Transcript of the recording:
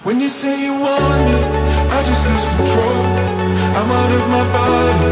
When you say you want me, I just lose control. I'm out of my body.